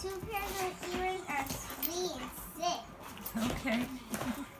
Two pairs of earrings are three and six. Okay.